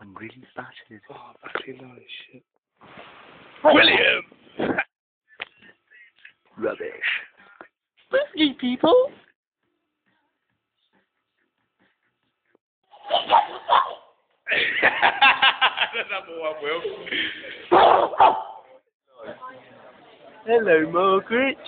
I'm really battered. Oh, battery low as shit. William! Rubbish. Whiskey people. number one, Will. Hello, Margaret.